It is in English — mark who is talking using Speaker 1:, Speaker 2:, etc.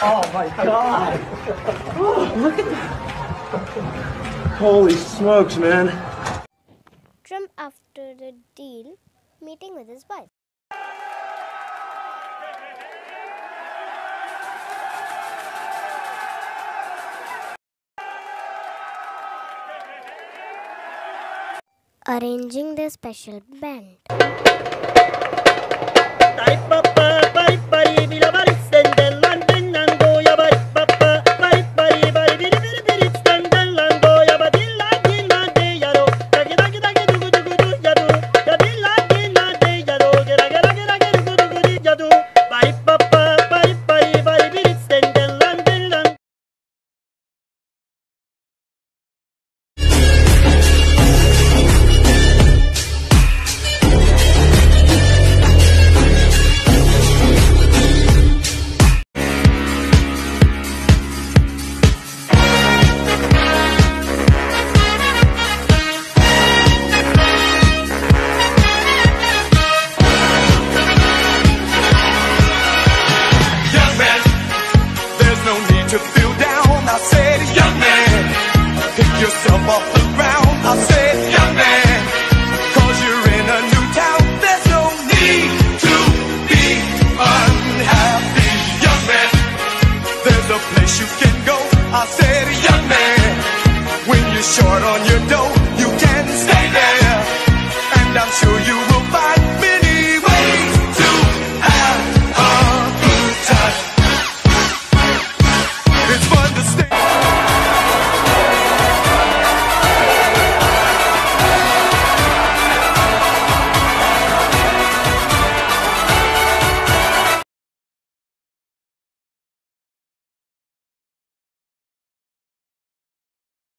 Speaker 1: Oh my god! look at that! Holy smokes, man!
Speaker 2: Trump, after the deal, meeting with his wife. Arranging the special band. Type